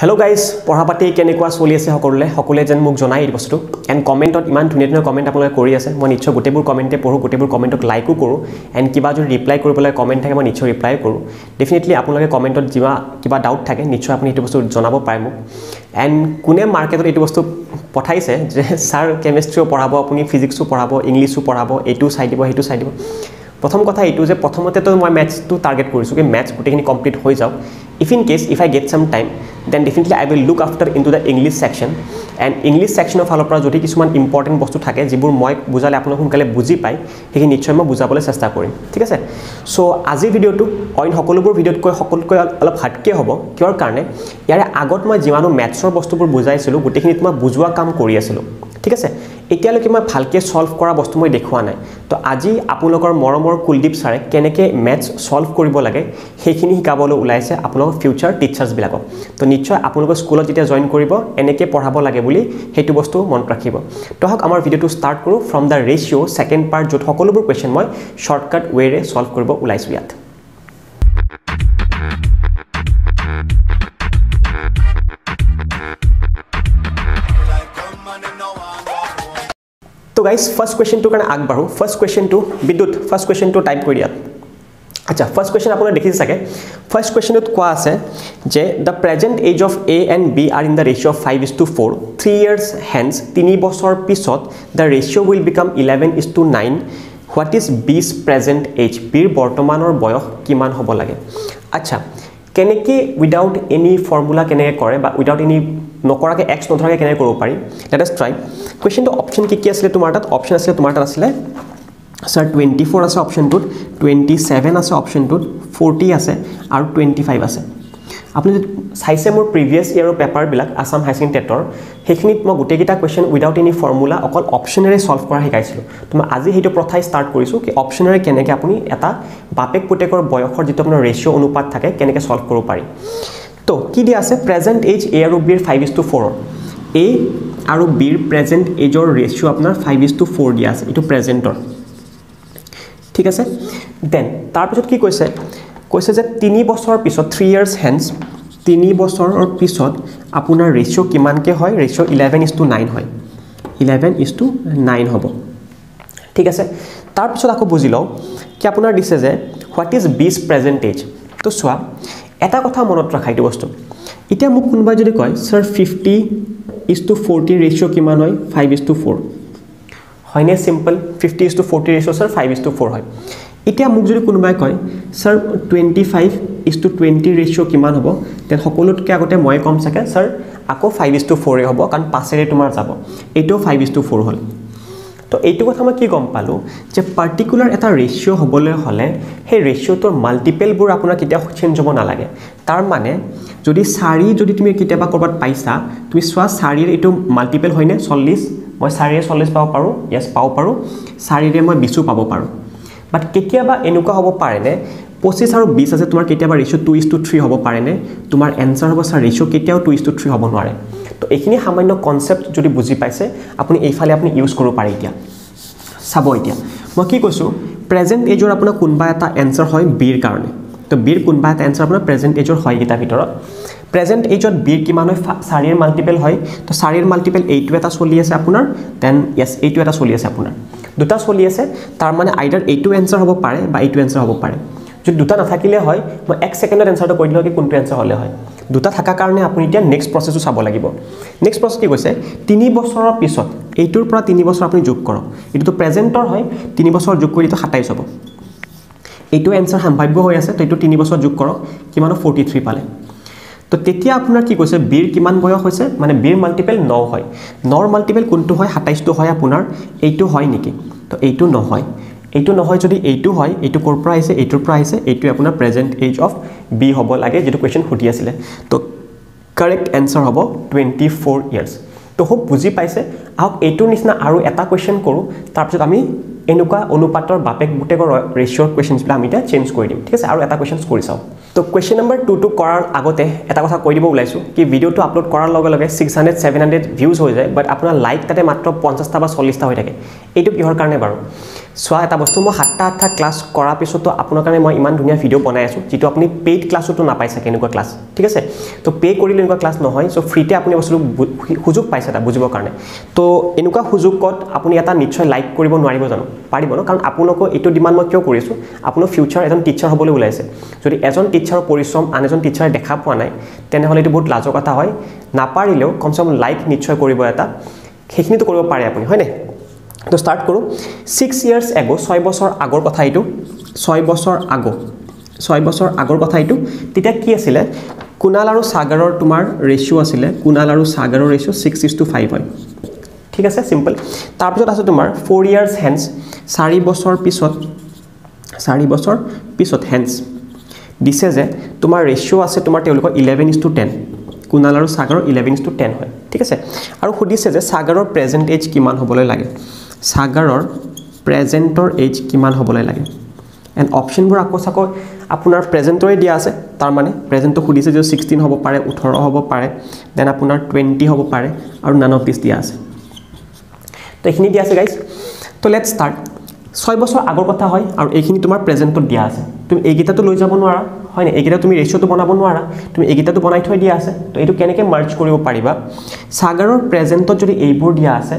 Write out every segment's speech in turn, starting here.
Hello guys পঢ়া পাতি কেনেকুৱা চলি আছে সকলোৱে সকলোৱে যেন মোক জনাই এই বস্তুটো। এণ্ড কমেণ্টত ইমান ধুনীয়া ধুনীয়া কমেণ্ট আপোনালোকে কৰি আছে। মই নিশ্চয় গোটেইবোৰ কমেণ্টে পঢ়োঁ গোটেইবোৰ কমেণ্টক লাইকো কৰোঁ। এণ্ড কিবা যদি ৰিপ্লাই কৰিবলৈ কমেণ্ট থাকে মই নিশ্চয় ৰিপ্লাই কৰোঁ। ডেফিনেটলি আপোনালোকে কমেণ্টত যিবা কিবা ডাউট থাকে নিশ্চয় আপুনি সেইটো বস্তু জনাব পাৰে মোক। এণ্ড কোনে মাৰ্কেটত এইটো বস্তু পঠাইছে যে ছাৰ কেমেষ্ট্ৰিও পঢ়াব আপুনি ফিজিক্সো পঢ়াব ইংলিছো পঢ়াব এইটোও চাই দিব সেইটো চাই দিব। প্ৰথম কথা এইটো যে প্ৰথমতেতো মই মেথছটো টাৰ্গেট কৰিছোঁ কি মেথছ গোটেইখিনি কমপ্লিট হৈ যাওক। If in case if I get some time then definitely I will look after into the English section and English ছেকশ্যনৰ ফালৰ পৰা যদি কিছুমান ইম্পৰ্টেণ্ট বস্তু থাকে যিবোৰ মই বুজালে আপোনালোকে সোনকালে বুজি পায় সেইখিনি নিশ্চয় মই বুজাবলৈ চেষ্টা কৰিম। ঠিক আছে? চ' আজিৰ ভিডিঅ'টো অইন সকলোবোৰ ভিডিঅ'তকৈ সকলোতকৈ অলপ হাতকৈ হ'ব কিহৰ কাৰণে? ইয়াৰে আগত মই যিমানো মেথছৰ বস্তুবোৰ বুজাইছিলোঁ গোটেইখিনিত মই বুজোৱা কাম কৰি আছিলোঁ। ঠিক আছে? এতিয়ালৈকে মই ভালকৈ ছল্ভ কৰা বস্তু মই দেখুওৱা নাই। তো আজি আপোনালোকৰ মৰমৰ কুলদীপ ছাৰে কেনেকৈ মেথছ ছল্ভ কৰিব লাগে সেইখিনি শিকাবলৈ ওলাইছে আপোনালোকৰ ফিউচাৰ টিচাৰ্ছবিলাকক তো নিশ্চয় আপোনালোকৰ স্কুলত যেতিয়া জইন কৰিব এনেকৈ পঢ়াব লাগে বুলি সেইটো বস্তু মনত ৰাখিব। তো হওক আমাৰ ভিডিঅ'টো ষ্টাৰ্ট কৰোঁ from the ratio' second part য'ত সকলোবোৰ কুৱেশ্যন মই শ্বৰ্টকাট ৱেৰে ছল্ভ কৰিব ওলাইছোঁ ইয়াত। তো গাইজ ফাৰ্ষ্ট কুৱেশ্যনটোৰ কাৰণে আগবাঢ়োঁ। ফাৰ্ষ্ট কুৱেশ্যনটো বিদ্যুৎ ফাৰ্ষ্ট কুৱেশ্যনটো টাইপ কৰি দিয়া আচ্ছা ফাৰ্ষ্ট কুৱেশ্যন আপোনাৰ দেখিছে চাগে? ফাৰ্ষ্ট কুৱেশ্যনটোত কোৱা আছে যে the present age of A and B are in the ratio' five is to four three years hence তিনি বছৰ পিছত the ratio' will become eleven is to nine what is B's present age বিৰ বৰ্তমানৰ বয়স কিমান হ'ব লাগে? আচ্ছা কেনেকৈ উইদাউট এনি ফৰ্মুলা কেনেকৈ কৰে বা উইদাউট এনি নকৰাকৈ এক্স নধৰাকৈ কেনেকৈ কৰিব পাৰি? লেট এছ ট্ৰাই কুৱেশ্যনটো অপশ্যন কি কি আছিলে তোমাৰ তাত? অপশ্যন আছিলে তোমাৰ তাত আছিলে ছাৰ টুৱেণ্টি ফ'ৰ আছে অপশ্যনটোত টুৱেণ্টি ছেভেন আছে অপশ্যনটোত ফৰ্টি আছে আৰু টুৱেণ্টি ফাইভ আছে। আপুনি যদি চাইছে মোৰ প্ৰিভিয়াছ ইয়েৰৰ পেপাৰবিলাক আছাম হাই ছেকেণ্ডেৰী টেটৰ সেইখিনিত মই গোটেইকেইটা কুৱেশ্যন উইদাউট এনি ফৰ্মুলা অকল অপশ্যনেৰে ছল্ভ কৰা শিকাইছিলোঁ। তো মই আজি সেইটো প্ৰথাই ষ্টাৰ্ট কৰিছোঁ কি অপশ্যনেৰে কেনেকৈ আপুনি এটা বাপেক পুতেকৰ বয়সৰ যিটো আপোনাৰ ৰেচিঅ' অনুপাত থাকে কেনেকৈ ছল্ভ কৰিব পাৰি। তো কি দিয়া আছে? প্ৰেজেণ্ট এজ এ আৰু বিৰ ফাইভ ইজ টু ফ'ৰৰ এ আৰু বিৰ প্ৰেজেণ্ট এজৰ ৰেচিঅ' আপোনাৰ ফাইভ ইজ টু ফ'ৰ দিয়া আছে। এইটো প্ৰেজেণ্টৰ ঠিক আছে? দেন তাৰপিছত কি কৈছে? কৈছে যে তিনি বছৰৰ পিছত থ্ৰী ইয়াৰ্ছ হেন্স তিনি বছৰৰ পিছত আপোনাৰ ৰেচিঅ' কিমানকৈ হয়? Ratio' eleven is to nine হয়। ইলেভেন ইজ টু নাইন হ'ব। ঠিক আছে? তাৰপিছত আকৌ বুজি লওঁ। কি আপোনাৰ দিছে যে হোৱাট ইজ বিজ প্ৰেজেণ্টেজ তো চোৱা এটা কথা মনত ৰাখা এইটো বস্তু। এতিয়া মোক কোনোবাই যদি কয় sir fifty is to forty ratio' কিমান হয়? ফাইভ ইজ টু ফ'ৰ হয়নে simple fifty is to forty ratio' sir five is to four হয়। এতিয়া মোক যদি কোনোবাই কয় sir twenty five is to twenty ratio' কিমান হ'ব? তেন সকলোতকৈ আগতে মই ক'ম চাগে ছাৰ আকৌ ফাইভ ইজ টু ফ'ৰে হ'ব কাৰণ পাছেৰে তোমাৰ যাব। এইটোও ফাইভ ইজ টু ফ'ৰ হ'ল। তো এইটো কথা মই কি গম পালোঁ যে পাৰ্টিকুলাৰ এটা ৰেচিঅ' হ'বলৈ হ'লে সেই ৰেচিঅ'টোৰ মাল্টিপেলবোৰ আপোনাৰ কেতিয়াও চেঞ্জ হ'ব নালাগে। তাৰ মানে যদি চাৰি যদি তুমি কেতিয়াবা ক'ৰবাত পাইছা তুমি চোৱা চাৰিৰ এইটো মাল্টিপেল হয়নে? চল্লিছ। মই চাৰিৰে চল্লিছ পাব পাৰোঁ য়েছ পাব পাৰোঁ। চাৰিৰে মই বিছো পাব পাৰোঁ। বাট কেতিয়াবা এনেকুৱা হ'ব পাৰেনে? পঁচিছ আৰু বিছ আছে তোমাৰ কেতিয়াবা ratio' two is to three হ'ব পাৰেনে? তোমাৰ এনচাৰ হ'ব ছাৰ ৰেচিঅ' কেতিয়াও টু ইজ টু থ্ৰী হ'ব নোৱাৰে। এইখিনি সামান্য কনচেপ্ট যদি বুজি পাইছে আপুনি এইফালে আপুনি ইউজ কৰিব পাৰে এতিয়া। চাব এতিয়া। মই কি কৈছোঁ প্ৰেজেণ্ট এজৰ আপোনাৰ কোনোবা এটা এনচাৰ হয় বিৰ কাৰণে। তো বিৰ কোনোবা এটা এনচাৰ আপোনাৰ প্ৰেজেণ্ট এজৰ হয় এইকেইটাৰ ভিতৰত। প্ৰেজেণ্ট এজত বিৰ কিমান হয়? চাৰিৰ মাল্টিপেল হয়। তো চাৰিৰ মাল্টিপেল এইটো এটা চলি আছে আপোনাৰ দেন য়েছ এইটো এটা চলি আছে আপোনাৰ। দুটা চলি আছে তাৰ মানে আইডাৰ এইটো এনচাৰ হ'ব পাৰে বা এইটো এনচাৰ হ'ব পাৰে। যদি দুটা নাথাকিলে হয় মই এক ছেকেণ্ডত এনচাৰটো কৈ দিলোঁ কি কোনটো এনচাৰ হ'লে হয়? দুটা থকাৰ কাৰণে আপুনি এতিয়া নেক্সট প্ৰচেছটো চাব লাগিব। নেক্সট প্ৰচেছ কি কৈছে? তিনি বছৰৰ পিছত এইটোৰ পৰা তিনি বছৰ আপুনি যোগ কৰক। এইটোতো প্ৰেজেণ্টৰ হয় তিনি বছৰ যোগ কৰি এইটো সাতাইছ হ'ব। এইটো এনচাৰ সম্ভাৱ্য হৈ আছে তো এইটো তিনি বছৰ যোগ কৰক কিমান ফৰ্টি থ্ৰী পালে। তো তেতিয়া আপোনাৰ কি কৈছে বিৰ কিমান বয়স হৈছে? মানে বিৰ মাল্টিপেল ন হয়। নৰ মাল্টিপেল কোনটো হয়? সাতাইছটো হয় আপোনাৰ এইটো হয় নেকি? তো এইটো নহয়। এইটো নহয় যদি এইটো হয় এইটো ক'ৰ পৰা আহিছে এইটোৰ পৰা আহিছে এইটোৱে আপোনাৰ প্ৰেজেণ্ট এজ অফ বি হ'ব লাগে যিটো কুৱেশ্যন সুধি আছিলে। তো কাৰেক্ট এনচাৰ হ'ব টুৱেণ্টি ফ'ৰ ইয়াৰ্ছ তো খুব বুজি পাইছে। আহক এইটোৰ নিচিনা আৰু এটা কুৱেশ্যন কৰোঁ। তাৰপিছত আমি এনেকুৱা অনুপাতৰ বাপেক পুতেকৰ ৰেচিঅ'ৰ কুৱেশ্যনছবিলাক আমি এতিয়া চেঞ্জ কৰি দিম। ঠিক আছে? আৰু এটা কুৱেশ্যনছ কৰি চাওঁ। তো কুৱেশ্যন নম্বৰ টুটো কৰাৰ আগতে এটা কথা কৈ দিব ওলাইছোঁ কি ভিডিঅ'টো আপলোড কৰাৰ লগে লগে six hundred seven hundred views হৈ যায় বাট আপোনাৰ লাইক তাতে মাত্ৰ পঞ্চাছটা বা চল্লিছটা হৈ থাকে। এইটো কিহৰ কাৰণে বাৰু? চোৱা এটা বস্তু মই সাত আঠটা আঠটা ক্লাছ কৰাৰ পিছতো আপোনাৰ কাৰণে মই ইমান ধুনীয়া ভিডিঅ' বনাই আছোঁ যিটো আপুনি পেইড ক্লাছতো নাপাই চাগে এনেকুৱা ক্লাছ ঠিক আছে? তো পে' কৰিলে এনেকুৱা ক্লাছ নহয় চ' ফ্ৰীতে আপুনি বস্তুটো সুযোগ পাইছে এটা বুজিবৰ কাৰণে। তো এনেকুৱা সুযোগত আপুনি এটা নিশ্চয় লাইক কৰিব নোৱাৰিব জানো? পাৰিব ন? কাৰণ আপোনালোকক এইটো ডিমাণ্ড মই কিয় কৰিছোঁ আপোনাৰ ফিউচাৰ এজন টিচাৰ হ'বলৈ ওলাইছে। যদি এজন টিচাৰৰ পৰিশ্ৰম আন এজন টিচাৰে দেখা পোৱা নাই তেনেহ'লে এইটো বহুত লাজৰ কথা হয়। নাপাৰিলেও কমচে কম লাইক নিশ্চয় কৰিব এটা। সেইখিনিতো কৰিব পাৰে আপুনি হয়নে? তো ষ্টাৰ্ট কৰোঁ। ছিক্স ইয়াৰ্ছ এগ' ছয় বছৰ আগৰ কথা এইটো। ছয় বছৰ আগ। ছয় বছৰ আগৰ কথা এইটো। তেতিয়া কি আছিলে? কুণাল আৰু সাগৰৰ তোমাৰ ৰেচিঅ' আছিলে। কুণাল আৰু সাগৰৰ ratio' six is to five হয়। ঠিক আছে চিম্পল তাৰপিছত আছে তোমাৰ ফ'ৰ ইয়াৰ্ছ হেণ্ডছ চাৰি বছৰ পিছত চাৰি বছৰ পিছত হেণ্ডছ দিছে যে তোমাৰ ৰেচিঅ' আছে তোমাৰ তেওঁলোকৰ eleven is to ten Kunal আৰু সাগৰৰ ইলেভেন ইজ টু টেন হয়। ঠিক আছে? আৰু সুধিছে যে সাগৰৰ প্ৰেজেণ্ট এজ কিমান হ'বলৈ লাগে? সাগৰৰ প্ৰেজেণ্টৰ এজ কিমান হ'বলৈ লাগে। এণ্ড অপশ্যনবোৰ আকৌ চাকৈ আপোনাৰ প্ৰেজেণ্টৰে দিয়া আছে তাৰমানে প্ৰেজেণ্টটো সুধিছে যে ছিক্সটিন হ'ব পাৰে ওঠৰ হ'ব পাৰে দেন আপোনাৰ টুৱেণ্টি হ'ব পাৰে আৰু নান অফ দিছ দিয়া আছে। তো এইখিনি দিয়া আছে গাইজ তো লেট ষ্টাৰ্ট ছয় বছৰ আগৰ কথা হয় আৰু এইখিনি তোমাৰ প্ৰেজেণ্টত দিয়া আছে। তুমি এইকেইটাটো লৈ যাব নোৱাৰা হয়নে এইকেইটা তুমি ৰেচিঅ'টো বনাব নোৱাৰা। তুমি এইকেইটাটো বনাই থৈ দিয়া আছে। তো এইটো কেনেকৈ মাৰ্চ কৰিব পাৰিবা? সাগৰৰ প্ৰেজেণ্টত যদি এইবোৰ দিয়া আছে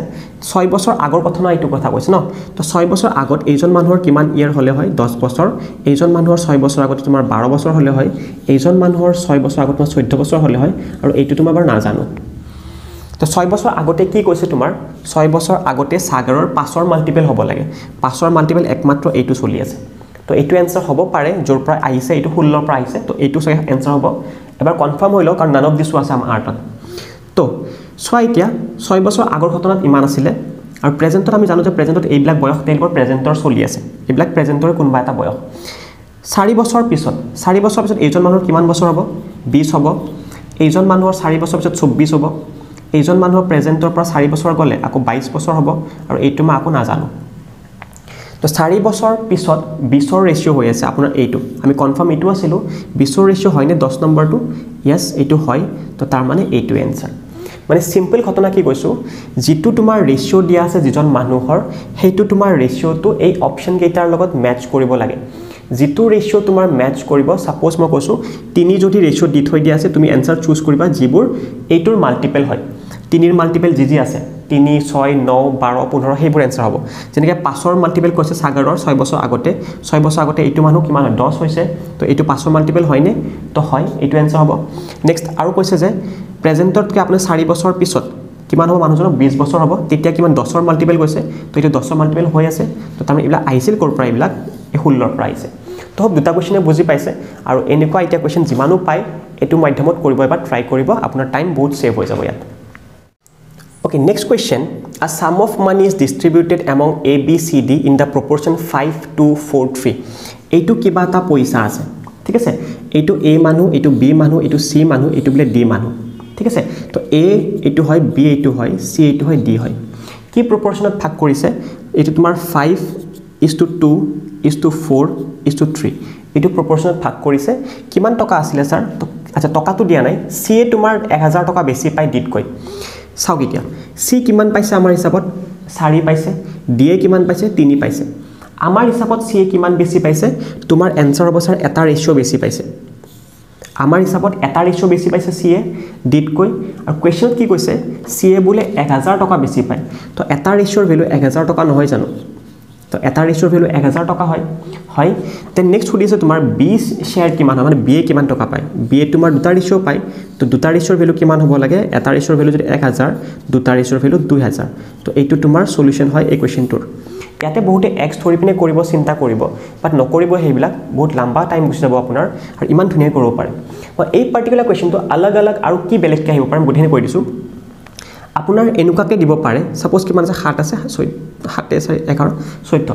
ছয় বছৰ আগৰ কথা ন এইটো কথা কৈছে ন? তো ছয় বছৰ আগত এইজন মানুহৰ কিমান ইয়েৰ হ'লে হয়? দহ বছৰ। এইজন মানুহৰ ছয় বছৰ আগতে তোমাৰ বাৰ বছৰ হ'লে হয়। এইজন মানুহৰ ছয় বছৰ আগত তোমাৰ চৈধ্য বছৰ হ'লে হয়। আৰু এইটো তোমাৰ বাৰু নাজানো। তো ছয় বছৰ আগতে কি কৈছে তোমাৰ? ছয় বছৰ আগতে সাগৰৰ পাছৰ মাল্টিপেল হ'ব লাগে। পাছৰ মাল্টিপেল একমাত্ৰ এইটো চলি আছে। তো এইটো এনচাৰ হ'ব পাৰে য'ৰ পৰা আহিছে এইটো ষোল্লৰ পৰা আহিছে তো এইটো চাগে এনচাৰ হ'ব। এবাৰ কনফাৰ্ম হৈ লওক কাৰণ নান অফ দিছো আছে আমাৰ আৰ্টত। তো চোৱা এতিয়া ছয় বছৰ আগৰ ঘটনাত ইমান আছিলে আৰু প্ৰেজেণ্টত আমি জানো যে প্ৰেজেণ্টত এইবিলাক বয়স তেওঁলোকৰ প্ৰেজেণ্টৰ চলি আছে। এইবিলাক প্ৰেজেণ্টৰ কোনোবা এটা বয়স। চাৰি বছৰ পিছত চাৰি বছৰ পিছত এইজন মানুহৰ কিমান বছৰ হ'ব? বিছ হ'ব। এইজন মানুহৰ চাৰি বছৰ পিছত চৌব্বিছ হ'ব। এইজন মানুহৰ প্ৰেজেণ্টৰ পৰা চাৰি বছৰ গ'লে আকৌ বাইছ বছৰ হ'ব আৰু এইটো মই আকৌ নাজানো। তো চাৰি বছৰ পিছত বিছৰ ৰেচিঅ' হৈ আছে আপোনাৰ এইটো। আমি কনফাৰ্ম এইটো আছিলোঁ বিছৰ ৰেচিঅ' হয়নে দহ নম্বৰটো? য়েছ এইটো হয়। তো তাৰমানে এইটো এনচাৰ মানে চিম্পল ঘটনা কি কৈছোঁ যিটো তোমাৰ ৰেচিঅ' দিয়া আছে যিজন মানুহৰ সেইটো তোমাৰ ৰেচিঅ'টো এই অপশ্যনকেইটাৰ লগত মেটচ কৰিব লাগে। যিটো ৰেচিঅ' তোমাৰ মেটচ কৰিব ছাপ'জ মই কৈছোঁ তিনি যদি ৰেচিঅ' দি থৈ দিয়া আছে তুমি এনচাৰ চুজ কৰিবা যিবোৰ এইটোৰ মাল্টিপেল হয়। তিনিৰ মাল্টিপেল যি যি আছে তিনি ছয় ন বাৰ পোন্ধৰ সেইবোৰ এনচাৰ হ'ব। যেনেকৈ পাঁচৰ মাল্টিপেল কৈছে সাগৰৰ ছয় বছৰ আগতে ছয় বছৰ আগতে এইটো মানুহ কিমান হয়? দহ হৈছে। তো এইটো পাঁচৰ মাল্টিপেল হয়নে? তো হয় এইটো এনচাৰ হ'ব। নেক্সট আৰু কৈছে যে প্ৰেজেণ্টতকৈ আপোনাৰ চাৰি বছৰ পিছত কিমান হ'ব মানুহজনৰ বিছ বছৰ হ'ব। তেতিয়া কিমান? দহৰ মাল্টিপেল গৈছে। তো এইটো দহৰ মাল্টিপেল হৈ আছে। তো তাৰমানে এইবিলাক আহিছিল ক'ৰ পৰা? এইবিলাক এই ষোল্লৰ পৰা আহিছে। তো দুটা কুৱেশ্যনে বুজি পাইছে। আৰু এনেকুৱা এতিয়া কুৱেশ্যন যিমানো পায় এইটো মাধ্যমত কৰিব এবাৰ ট্ৰাই কৰিব। আপোনাৰ টাইম বহুত ছেভ হৈ যাব ইয়াত। Okay, next question. A sum of money is distributed among A, B, C, D in the proportion 5, 2, 4, 3. এইটো কিবা এটা পইচা আছে ঠিক আছে এইটো এ মানুহ এইটো বি মানুহ এইটো চি মানুহ এইটো বোলে ডি মানুহ ঠিক আছে তো এ এইটো হয় বি এইটো হয় চি এইটো হয় ডি হয় কি প্ৰপৰ্শ্যনত ভাগ কৰিছে এইটো তোমাৰ five is to two is to four is to three এইটো প্ৰপৰ্শ্যনত ভাগ কৰিছে কিমান টকা আছিলে ছাৰ আচ্ছা টকাটো দিয়া নাই চিয়ে তোমাৰ এহেজাৰ টকা বেছি পায় ডিতকৈ চাওক এতিয়া চি কিমান পাইছে আমাৰ হিচাপত? চাৰি পাইছে। ডিয়ে কিমান পাইছে? তিনি পাইছে। আমাৰ হিচাপত চিয়ে কিমান বেছি পাইছে? তোমাৰ এনচাৰ ছাৰ এটা ৰেচিঅ' বেছি পাইছে। আমাৰ হিচাপত এটা ৰেচিঅ' বেছি পাইছে চিয়ে ডিতকৈ আৰু কুৱেশ্যনত কি কৈছে? চিয়ে বোলে এক হাজাৰ টকা বেছি পায়। তো এটা ৰেচিঅ'ৰ ভেলু এক হাজাৰ টকা নহয় জানো? তো এটা ৰেচিঅ'ৰ ভেলু হাজাৰ টকা হয় হয়। দেন নেক্সট সুধিছে তোমাৰ বি শ্বেয়াৰ কিমান হয় মানে বি এ কিমান টকা পায়। বি এ তোমাৰ দুটা ৰেচিঅ' পায় তো দুটা ৰেচিঅ'ৰ ভেলু কিমান হ'ব লাগে? এটা ৰেচিঅ'ৰ ভেলু যদি এক হাজাৰ দুটা ৰেচিঅ'ৰ ভেলু দুই হাজাৰ। তো এইটো তোমাৰ চলিউশ্যন হয় এই কুৱেশ্যনটোৰ ইয়াতে বহুতে এক্স ধৰি পিনে কৰিব চিন্তা কৰিব। বাট নকৰিব সেইবিলাক বহুত লাম্বা টাইম গুচি যাব আপোনাৰ আৰু ইমান ধুনীয়াকৈ কৰিব পাৰে। মই এই পাৰ্টিকুলাৰ কুৱেশ্যনটো আলগ আলগ আৰু কি বেলেগকৈ আহিব পাৰে গোটেইখিনি কৈ দিছোঁ। আপোনাৰ এনেকুৱাকৈ দিব পাৰে ছাপ'জ কিমান আছে সাত আছে সাতে চাৰি এঘাৰ চৈধ্য।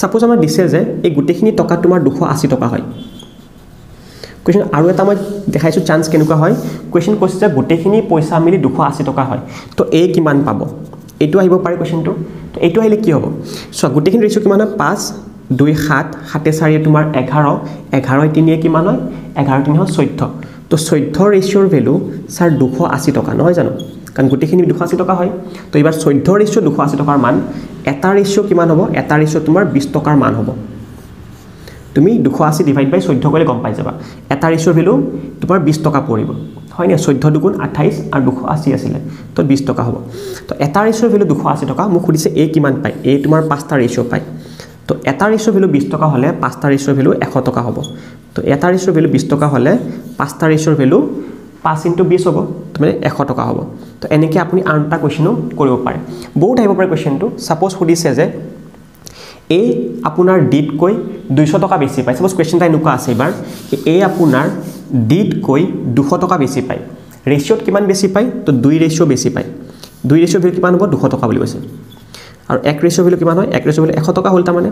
ছাপ'জ আমাৰ দিছে যে এই গোটেইখিনি টকা তোমাৰ দুশ আশী টকা হয়। কুৱেশ্যন আৰু এটা মই দেখাইছোঁ চান্স কেনেকুৱা হয়? কুৱেশ্যন কৈছে যে গোটেইখিনি পইচা মিলি দুশ আশী টকা হয়। তো এই কিমান পাব? এইটো আহিব পাৰে কুৱেশ্যনটো তো এইটো আহিলে কি হ'ব? চোৱা গোটেইখিনি ৰেচিঅ' কিমান হয়? পাঁচ দুই সাত সাতে চাৰিয়ে তোমাৰ এঘাৰ এঘাৰ তিনিয়ে কিমান হয়? এঘাৰ তিনি হয় চৈধ্য। তো চৈধ্য ৰেচিঅ'ৰ ভেলু ছাৰ দুশ আশী টকা নহয় জানো? কাৰণ গোটেইখিনি দুশ আশী টকা হয়। তো এইবাৰ চৈধ্য ৰেচিঅ' দুশ আশী টকাৰ মান। এটা ৰেচিঅ' কিমান হ'ব? এটা ৰেচিঅ' তোমাৰ বিছ টকাৰ মান হ'ব। তুমি দুশ আশী ডিভাইড বাই চৈধ্য কৰিলে গম পাই যাবা। এটা ৰেচিঅ'ৰ ভেলু তোমাৰ বিছ টকা পৰিব। হয়নে চৈধ্য দুগুণ আঠাইছ আৰু দুশ আশী আছিলে। তো বিছ টকা হ'ব। তো এটা ৰেচিঅ'ৰ ভেলু দুশ আশী টকা। মোক সুধিছে এ কিমান পায়? এ তোমাৰ পাঁচটা ৰেচিঅ' পায়। তো এটা ৰেচিঅ'ৰ ভেলু বিছ টকা হ'লে পাঁচটা ৰেচিঅ'ৰ ভেলু এশ টকা হ'ব। তো এটা ৰেচিঅ'ৰ ভেলু বিছ টকা হ'লে পাঁচটা ৰেচিঅ'ৰ ভেলু পাঁচ ইণ্টু বিছ হ'ব। মানে এশ টকা হ'ব। তো এনেকৈ আপুনি আন এটা কুৱেশ্যনো কৰিব পাৰে। বহুত আহিব পাৰে কুৱেশ্যনটো ছাপ'জ সুধিছে যে এ আপোনাৰ ডিতকৈ দুইশ টকা বেছি পায়। ছাপ'জ কুৱেশ্যন এটা এনেকুৱা আছে এইবাৰ এ আপোনাৰ ডিতকৈ দুশ টকা বেছি পায়। ৰেচিঅ'ত কিমান বেছি পায়? তো দুই ৰেচিঅ' বেছি পায়। দুই ৰেচিঅ' ভেলু কিমান হ'ব? দুশ টকা বুলি কৈছে। আৰু এক ৰেচিঅ' ভেলু কিমান হয়? এক ৰেচিঅ' ভেলু এশ টকা হ'ল তাৰমানে।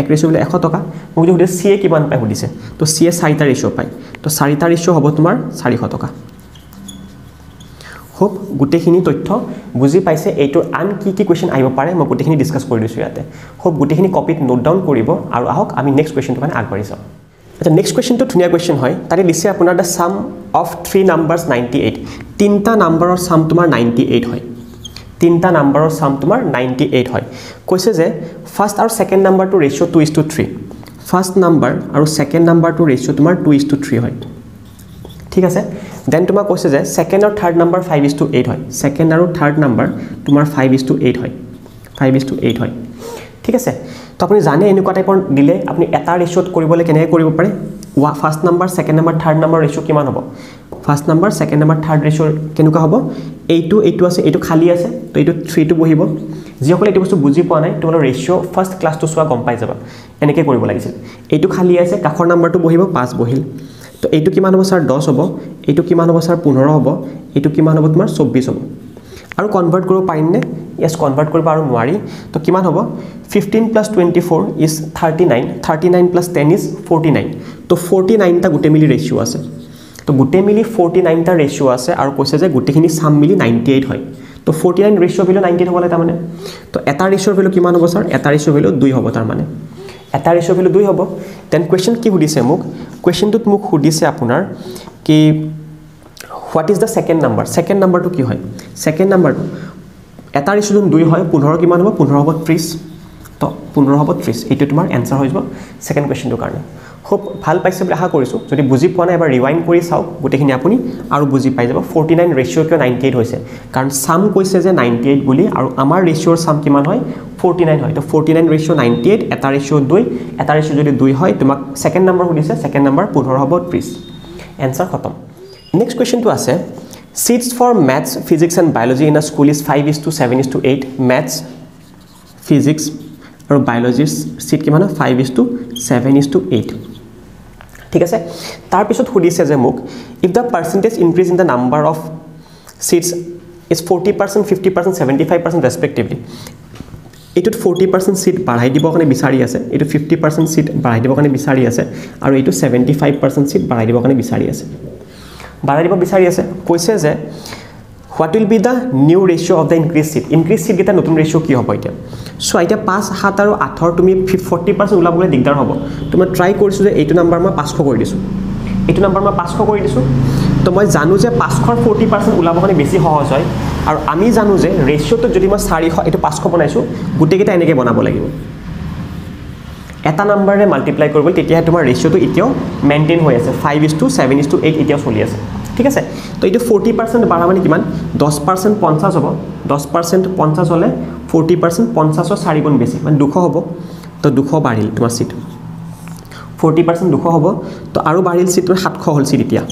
এক ৰেচিঅ' ভেলু এশ টকা। মোক যদি সুধিছে চি এ কিমান পায়? সুধিছে। তো চি এ চাৰিটা ৰেচিঅ' পায়। তো চাৰিটা ৰেচিঅ' হ'ব তোমাৰ চাৰিশ টকা। হোপ গোটেইখিনি তথ্য বুজি পাইছে এইটোৰ আন কি কি কুৱেশ্যন আহিব পাৰে মই গোটেইখিনি ডিছকাছ কৰি দিছোঁ ইয়াতে। হোপ গোটেইখিনি কপিত নোট ডাউন কৰিব আৰু আহক আমি নেক্সট কুৱেশ্যনটো মানে আগবাঢ়ি যাওঁ। আচ্ছা নেক্সট কুৱেশ্যনটো ধুনীয়া কুৱেশ্যন হয়। তাতে দিছে আপোনাৰ the sum of three numbers ninety eight তিনিটা নাম্বাৰৰ ছাম তোমাৰ নাইণ্টি এইট হয়। তিনিটা নাম্বাৰৰ ছাম তোমাৰ নাইণ্টি এইট হয়। কৈছে যে ফাৰ্ষ্ট আৰু ছেকেণ্ড নাম্বাৰটো ratio' two is to three first number আৰু ছেকেণ্ড নাম্বাৰটো ৰেচিঅ' তোমাৰ টু ইজ টু থ্ৰী হয়। ঠিক আছে? দেন তোমাক কৈছে যে ছেকেণ্ড আৰু third number five is to eight হয়। ছেকেণ্ড আৰু থাৰ্ড নাম্বাৰ তোমাৰ ফাইভ ইজ টু এইট হয়। ফাইভ ইজ টু এইট হয়। ঠিক আছে? তো আপুনি জানে এনেকুৱা টাইপৰ দিলে আপুনি এটা ৰেচিঅ'ত কৰিবলৈ কেনেকৈ কৰিব পাৰে? ৱা first number second number third number ratio' কিমান হ'ব? First number second number third ratio' কেনেকুৱা হ'ব? এইটো এইটো আছে এইটো খালী আছে তো এইটো থ্ৰীটো বহিব। যিসকলে এইটো বস্তু বুজি পোৱা নাই তোমালোকৰ ৰেচিঅ' ফাৰ্ষ্ট ক্লাছটো চোৱা গম পাই যাবা। এনেকৈ কৰিব লাগিছিল। এইটো খালী আছে কাষৰ নাম্বাৰটো বহিব পাঁচ বহিল। তো এইটো কিমান হ'ব ছাৰ? দহ হ'ব। এইটো কিমান হ'ব ছাৰ? পোন্ধৰ হ'ব। এইটো কিমান হ'ব? তোমাৰ চৌব্বিছ হ'ব। আৰু কনভাৰ্ট কৰিব পাৰিমনে? য়েছ কনভাৰ্ট কৰিব আৰু নোৱাৰি। তো কিমান হ'ব? Fifteen plus twenty four is thirty nine thirty nine plus ten is forty nine তো ফৰ্টি নাইনটা গোটেই মিলি ৰেচিঅ' আছে। তো গোটেই মিলি ফৰ্টি নাইনটা ৰেচিঅ' আছে আৰু কৈছে যে গোটেইখিনি চাম মিলি নাইণ্টি এইট হয়। তো forty nine ratio' value ninety eight হ'ব লাগে তাৰমানে। তো এটা ৰেচিঅ'ৰ ভেলু কিমান হ'ব ছাৰ? এটা ৰেচিঅ' ভেলু দুই হ'ব তাৰমানে। এটা ৰেচিঅ' ভেলু দুই হ'ব। দেন কুৱেশ্যন কি সুধিছে মোক? কুৱেশ্যনটোত মোক সুধিছে আপোনাৰ কি what is the second number second নাম্বাৰটো কি হয়? ছেকেণ্ড নাম্বাৰটো এটা ৰেচিঅ' যোন দুই হয় পোন্ধৰ কিমান হ'ব? পোন্ধৰ হ'ব ত্ৰিছ। তো পোন্ধৰ হ'ব ত্ৰিছ। এইটো তোমাৰ এনচাৰ হৈ যাব ছেকেণ্ড কুৱেশ্যনটোৰ কাৰণে। খুব ভাল পাইছে বুলি আশা কৰিছোঁ। যদি বুজি পোৱা নাই এবাৰ ৰিৱাইণ্ড কৰি চাওক। গোটেইখিনি আপুনি আৰু বুজি পাই যাব। ফৰ্টি নাইন ৰেচিঅ' কিয় নাইণ্টি এইট হৈছে? কাৰণ চাম কৈছে যে নাইণ্টি এইট বুলি আৰু আমাৰ ৰেচিঅ'ৰ চাম কিমান হয়? ফৰ্টি নাইন হয়। তো forty nine ratio' ninety eight এটা ৰেচিঅ' দুই এটা ৰেচিঅ' যদি দুই হয় তোমাক ছেকেণ্ড নম্বৰ সুধিছে। ছেকেণ্ড নম্বৰ পোন্ধৰ হ'ব ত্ৰিছ। এনচাৰ খতম। নেক্সট কুৱেশ্যনটো আছে। Seats for maths physics and biology in a school is five is to seven is to eight maths physics আৰু বায়'লজিৰ চিট কিমান হয়? Five is to seven is to eight ঠিক আছে? তাৰপিছত সুধিছে যে মোক if the percentage increase in the number of seats is forty percent fifty percent seventy five percent respectively এইটোত ফৰ্টি পাৰ্চেণ্ট চিট বাঢ়াই দিবৰ কাৰণে বিচাৰি আছে এইটো ফিফটি পাৰ্চেণ্ট চিট বাঢ়াই দিবৰ কাৰণে বিচাৰি আছে আৰু এইটো ছেভেণ্টি ফাইভ পাৰ্চেণ্ট চিট বাঢ়াই দিবৰ কাৰণে বিচাৰি আছে। বাঢ়াই দিব বিচাৰি আছে কৈছে যে what will be the new ratio' of the increase seat increase চিটকেইটা নতুন ৰেচিঅ' কি হ'ব এতিয়া? চ' এতিয়া পাঁচ সাত আৰু আঠৰ তুমি ফৰ্টি পাৰ্চেণ্ট ওলাবলৈ দিগদাৰ হ'ব। তো মই ট্ৰাই কৰিছোঁ যে এইটো নাম্বাৰ মই পাঁচশ কৰি দিছোঁ। এইটো নাম্বাৰ মই পাঁচশ কৰি দিছোঁ। তো মই জানো যে পাঁচশৰ ফৰ্টি পাৰ্চেণ্ট ওলাবৰ কাৰণে বেছি সহজ হয়। আৰু আমি জানো যে ৰেচিঅ'টোত যদি মই চাৰিশ এইটো পাঁচশ বনাইছোঁ গোটেইকেইটা এনেকৈ বনাব লাগিব। এটা নাম্বাৰে মাল্টিপ্লাই কৰিব তেতিয়াহে তোমাৰ ৰেচিঅ'টো এতিয়াও মেইনটেইন হৈ আছে। Five is to seven is to eight এতিয়াও চলি আছে। ঠিক আছে? তো এইটো ফৰ্টি পাৰ্চেণ্ট বাঢ়া মানে কিমান? দহ পাৰ্চেণ্ট পঞ্চাছ হ'ব। দহ পাৰ্চেণ্ট পঞ্চাছ হ'লে ফৰ্টি পাৰ্চেণ্ট পঞ্চাছৰ চাৰি গুণ বেছি মানে দুশ হ'ব। তো দুশ বাঢ়িল তোমাৰ চিট ফৰ্টি পাৰ্চেণ্ট দুশ হ'ব তো আৰু বাঢ়িল চিট তোমাৰ সাতশ হ'ল চিট এতিয়া।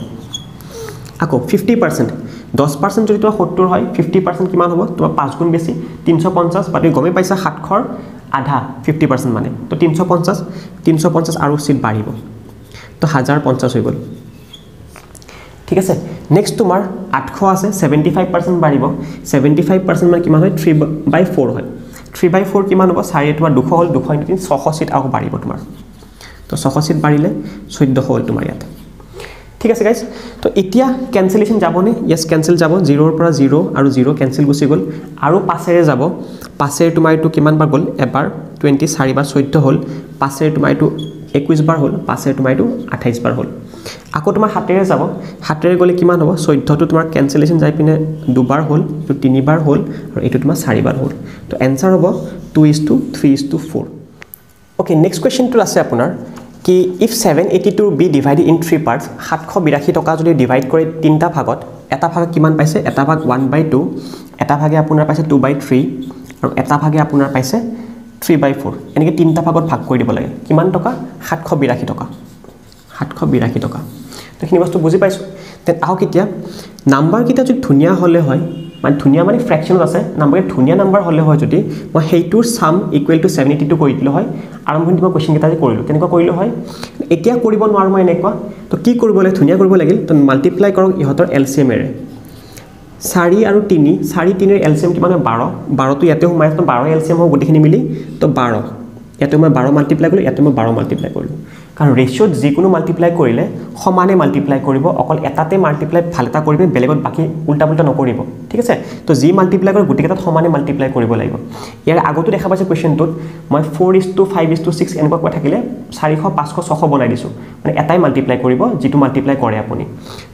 আকৌ ফিফটি পাৰ্চেণ্ট দহ পাৰ্চেণ্ট যদি তোমাৰ সত্তৰ হয় ফিফটি পাৰ্চেণ্ট কিমান হ'ব? তোমাৰ পাঁচ গুণ বেছি তিনিশ পঞ্চাছ বা তুমি গমেই পাইছা সাতশৰ আধা ফিফটি পাৰ্চেণ্ট মানে। তো তিনিশ পঞ্চাছ তিনিশ পঞ্চাছ আৰু চিট বাঢ়িব। তো হাজাৰ পঞ্চাছ হৈ গ'ল। ঠিক আছে? নেক্সট তোমাৰ আঠশ আছে ছেভেণ্টি ফাইভ পাৰ্চেণ্ট বাঢ়িব। ছেভেণ্টি ফাইভ পাৰ্চেণ্ট মানে কিমান হয়? থ্ৰী বাই ফ'ৰ হয়। থ্ৰী বাই ফ'ৰ কিমান হ'ব? চাৰি তোমাৰ দুশ হ'ল দুশ ইণ্টু তিনি ছশ চিট আকৌ বাঢ়িব তোমাৰ। তো ছশ চিট বাঢ়িলে চৈধ্যশ হ'ল তোমাৰ ইয়াত। ঠিক আছে গাইজ তো এতিয়া কেঞ্চেলেশ্যন যাবনে? য়েছ কেঞ্চেল যাব। জিৰ'ৰ পৰা জিৰ' আৰু জিৰ' কেঞ্চেল গুচি গ'ল। আৰু পাঁচেৰে যাব। পাঁচেৰে তোমাৰ এইটো কিমানবাৰ গ'ল? এবাৰ টুৱেণ্টি চাৰিবাৰ চৈধ্য হ'ল। পাঁচেৰে তোমাৰ এইটো একৈছ বাৰ হ'ল। পাঁচেৰে তোমাৰ এইটো আঠাইছ বাৰ হ'ল। আকৌ তোমাৰ হাতেৰে যাব। হাতেৰে গ'লে কিমান হ'ব? চৈধ্যটো তোমাৰ কেঞ্চেলেশ্যন যাই পিনে দুবাৰ হ'ল এইটো তিনিবাৰ হ'ল আৰু এইটো তোমাৰ চাৰিবাৰ হ'ল। তো এনচাৰ হ'ব two is to three is to four okay next কুৱেশ্যনটো আছে আপোনাৰ কি if seven eighty two be divide in three parts সাতশ বিৰাশী টকা যদি ডিভাইড কৰে তিনিটা ভাগত এটা ভাগ কিমান পাইছে? এটা ভাগ ওৱান বাই টু এটা ভাগে আপোনাৰ পাইছে টু বাই থ্ৰী আৰু এটা ভাগে আপোনাৰ পাইছে থ্ৰী বাই ফ'ৰ এনেকৈ তিনিটা ভাগত ভাগ কৰি দিব লাগে। কিমান টকা? সাতশ বিৰাশী টকা। সাতশ বিৰাশী টকা। তো এইখিনি বস্তু বুজি পাইছোঁ। দেন আহক এতিয়া নাম্বাৰকেইটা যদি ধুনীয়া হ'লে হয় মানে ধুনীয়া মানে ফ্ৰেকশ্যনত আছে নাম্বাৰকেইটা ধুনীয়া নাম্বাৰ হ'লে হয় যদি মই সেইটোৰ চাম ইকুৱেল টু ছেভেণ্টি টু কৰি দিলোঁ হয় আৰম্ভণিত মই কুৱেশ্যনকেইটা যে কৰিলোঁ তেনেকুৱা কৰিলোঁ হয়? এতিয়া কৰিব নোৱাৰোঁ মই এনেকুৱা তো কি কৰিব লাগে ধুনীয়া কৰিব লাগিল তো মাল্টিপ্লাই কৰক ইহঁতৰ এল চি এমেৰে চাৰি আৰু তিনি চাৰি তিনিৰ এল চি এম কিমান হয়? বাৰ। বাৰটো ইয়াতে সোমাই আছে বাৰ এল চি এম হ'ব গোটেইখিনি মিলি তো বাৰ। ইয়াতে মই বাৰ মাল্টিপ্লাই কৰিলোঁ ইয়াতে মই বাৰ মাল্টিপ্লাই কৰিলোঁ। কাৰণ ৰেচিঅ'ত যিকোনো মাল্টিপ্লাই কৰিলে সমানে মাল্টিপ্লাই কৰিব অকল এটাতে মাল্টিপ্লাই ভাল এটা কৰিব বেলেগত বাকী উল্টা পুল্টা নকৰিব ঠিক আছে? তো যি মাল্টিপ্লাই কৰে গোটেইকেইটাত সমানে মাল্টিপ্লাই কৰিব লাগিব। ইয়াৰ আগতো দেখা পাইছে কুৱেশ্যনটোত মই four is to five is to six এনেকুৱা কৈ থাকিলে চাৰিশ পাঁচশ ছশ বনাই দিছোঁ। মানে এটাই মাল্টিপ্লাই কৰিব যিটো মাল্টিপ্লাই কৰে আপুনি।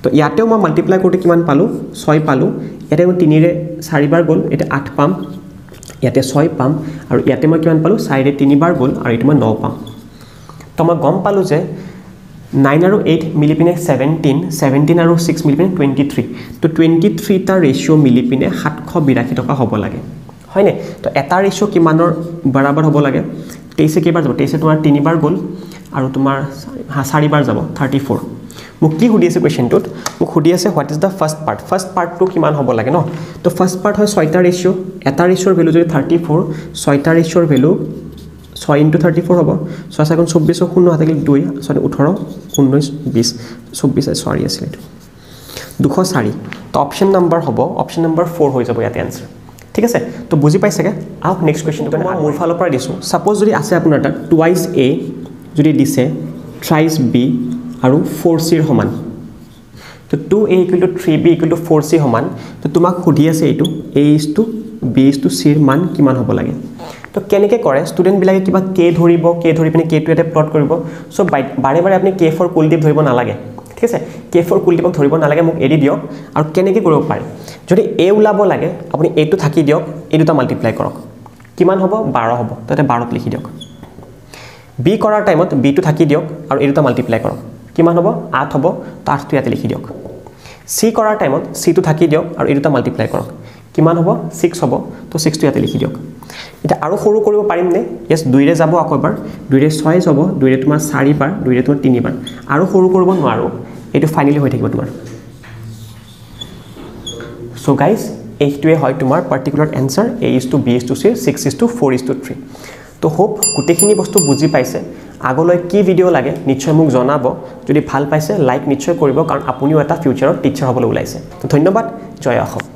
তো ইয়াতেও মই মাল্টিপ্লাই কৰোঁতে কিমান পালোঁ? ছয় পালোঁ। ইয়াতে মই তিনিৰে চাৰিবাৰ গ'ল এতিয়া আঠ পাম। ইয়াতে ছয় পাম। আৰু ইয়াতে মই কিমান পালোঁ? চাৰিৰে তিনিবাৰ গ'ল আৰু এইটো মই ন পাম। তো মই গম পালোঁ যে নাইন আৰু এইট মিলি পিনে ছেভেণ্টিন ছেভেণ্টিন আৰু ছিক্স মিলি পিনে টুৱেণ্টি থ্ৰী তো টুৱেণ্টি থ্ৰীটা ৰেচিঅ' মিলি পিনে সাতশ বিৰাশী টকা হ'ব লাগে। হয়নে? তো এটা ৰেচিঅ' কিমানৰ বৰাবৰ হ'ব লাগে? তেইছে কেইবাৰ যাব? তেইছে তোমাৰ তিনিবাৰ গ'ল আৰু তোমাৰ চাৰিবাৰ যাব থাৰ্টি ফ'ৰ মোক কি সুধি আছে কুৱেশ্যনটোত মোক সুধি আছে what is the first part first পাৰ্টটো কিমান হ'ব লাগে ন? তো ফাৰ্ষ্ট পাৰ্ট হয় ছয়টা ৰেচিঅ' এটা ৰেচিঅ'ৰ ভেলু যদি থাৰ্টি ফ'ৰ ছয়টা ৰেচিঅ'ৰ ভেলু ছয় ইণ্টু থাৰ্টি ফ'ৰ হ'ব। ছয় চাগুণ চৌব্বিছৰ শূন্য থাকিল দুই ছয় ওঠৰ ঊনৈছ বিছ চৌব্বিছ চৰি আছিলে এইটো। দুশ চাৰি। তো অপশ্যন নাম্বাৰ হ'ব অপশ্যন নাম্বাৰ ফ'ৰ হৈ যাব ইয়াতে এনচাৰ ঠিক আছে? তো বুজি পাইছেগে? আহক নেক্সট কুৱেশ্যনটো মই মোৰ ফালৰ পৰা দিছোঁ। ছাপ'জ যদি আছে আপোনাৰ তাত টুৱাইজ এ যদি দিছে থ্ৰাইজ বি আৰু ফ'ৰ চিৰ সমান। তো two A equal to three B equal to four C সমান। তো তোমাক সুধি আছে এইটো A is to B is to চিৰ মান কিমান হ'ব লাগে? তো কেনেকৈ কৰে? ষ্টুডেণ্টবিলাকে কিবা কে ধৰিব কে ধৰি পিনে কেটো ইয়াতে প্লট কৰিব। চ' বাৰে বাৰে আপুনি কে ফ'ৰ কুলদ্বীপ ধৰিব নালাগে। ঠিক আছে? কে ফ'ৰ কুলদ্বীপক ধৰিব নালাগে মোক এৰি দিয়ক। আৰু কেনেকৈ কৰিব পাৰে? যদি এ ওলাব লাগে আপুনি এইটো থাকি দিয়ক এই দুটা মাল্টিপ্লাই কৰক। কিমান হ'ব? বাৰ হ'ব। তাতে বাৰত লিখি দিয়ক। বি কৰাৰ টাইমত বিটো থাকি দিয়ক আৰু এই দুটা মাল্টিপ্লাই কৰক। কিমান হ'ব? আঠ হ'ব। তো আঠটো ইয়াতে লিখি দিয়ক। চি কৰাৰ টাইমত চিটো থাকি দিয়ক আৰু এই দুটা মাল্টিপ্লাই কৰক। কিমান হ'ব? ছিক্স হ'ব। তো ছিক্সটো ইয়াতে লিখি দিয়ক। এতিয়া আৰু সৰু কৰিব পাৰিমনে য়েছ দুইৰে যাব আকৌ এবাৰ। দুইৰে ছয় যাব দুইৰে তোমাৰ চাৰিবাৰ দুইৰে তোমাৰ তিনিবাৰ আৰু সৰু কৰিব নোৱাৰোঁ। এইটো ফাইনেলি হৈ থাকিব তোমাৰ। চ' গাইজ এইটোৱে হয় তোমাৰ particular answer A is to B is to C six is to four is to three তো হোপ গোটেইখিনি বস্তু বুজি পাইছে। আগলৈ কি ভিডিঅ' লাগে নিশ্চয় মোক জনাব। যদি ভাল পাইছে লাইক নিশ্চয় কৰিব কাৰণ আপুনিও এটা ফিউচাৰত টিচাৰ হ'বলৈ ওলাইছে। তো ধন্যবাদ জয় অসম।